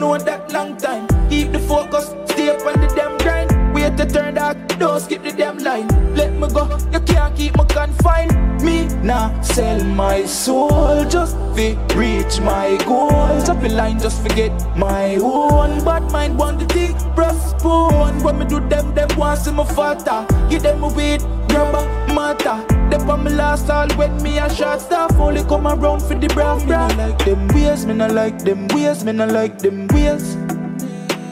know that long time. Keep the focus, stay up on the damn grind. Wait to turn dark, don't skip the damn line. Let me go, you can't keep me confined. Me nah sell my soul just fi reach my goal. Top the line, just forget my own. Bad mind want thing, brass spoon. When me do them, them want see me fatter. Give them a weed, grab a matter. Them on me last all when me a shot staff Only come around for the brass Me not like them ways, me not like them ways Me not like them ways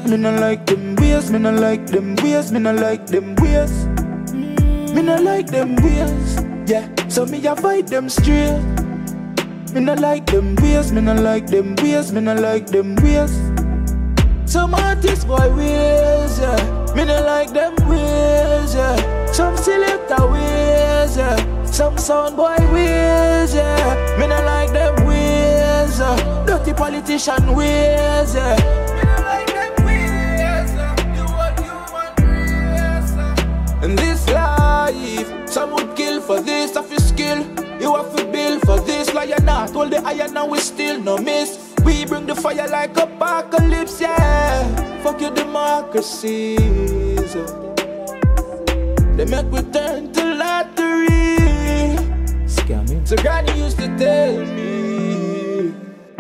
Me not like them ways, me not like them ways Me not like them ways Me not like them ways Yeah, so me avoid them straight Me not like them ways, me not like them ways Me not like them ways Some artists boy ways, yeah Me not like them ways, yeah some selector. Some sound boy ways, yeah. Me not like them ways, yeah. Dirty politician ways, yeah. In this life, some would kill for this of your skill. You have to build for this, you're not. Hold the iron and we still no miss. We bring the fire like apocalypse, yeah. Fuck your democracies. Uh. They make we So granny used to tell me,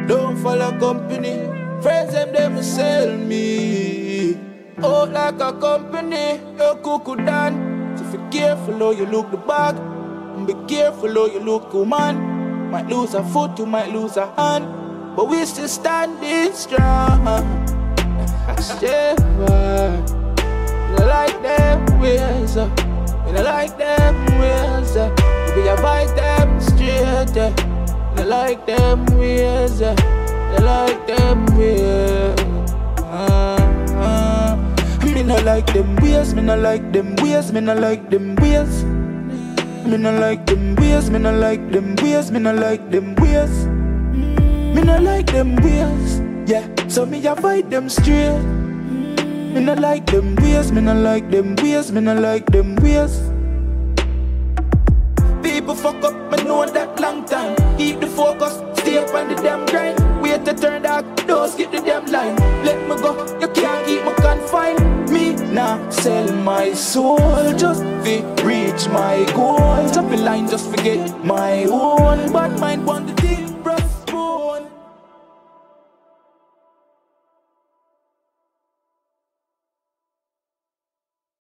don't follow company. Friends them them sell me. Out like a company, you cuckoo done. So be careful how you look the bag. And be careful how you look woman. Might lose a foot, you might lose a hand. But we still standing strong. Chevar. Like them ways up. We like them ways, uh. We avoid them uh. We like them ways, uh. We like them. Uh, uh. Me not like them ways, me not like them ways, me not like them ways. Me not like them ways, me not like them ways, me not like them ways. Me not like them ways, yeah. So me avoid them straight. Me not like them ways, me not like them ways, me not like them ways. Nah sell my soul, just fi reach my goal. Top line, just forget my own. Bad mind want the thing.